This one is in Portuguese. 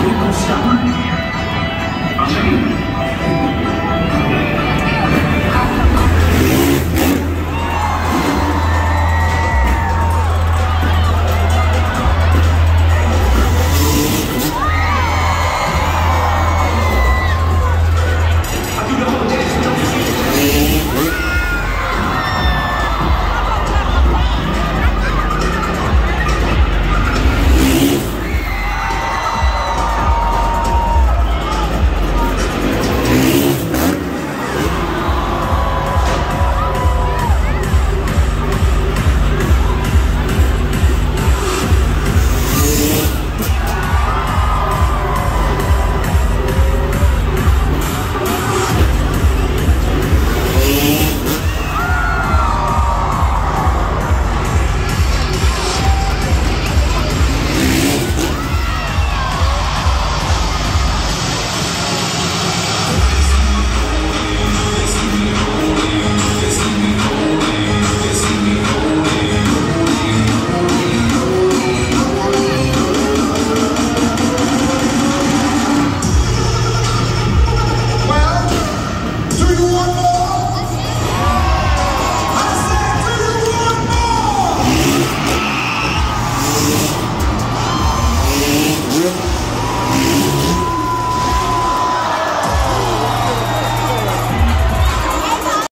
Renunciar.